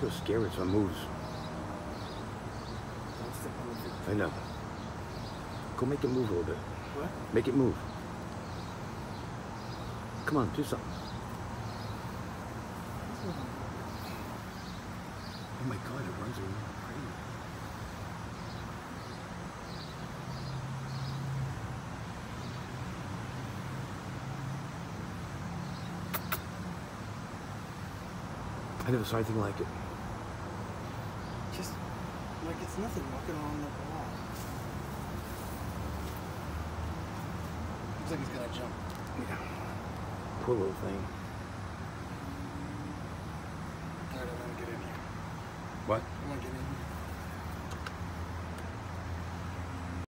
She'll scare it so it moves. Don't step on the feet. I know. Go make it move a little bit. What? Make it move. Come on, do something. Oh my god, it runs around crazy. I never saw anything like it. Just like it's nothing walking along the wall. Looks like he's gonna jump. Yeah. Poor little thing. Alright, I wanna get in here. What? I wanna get in here.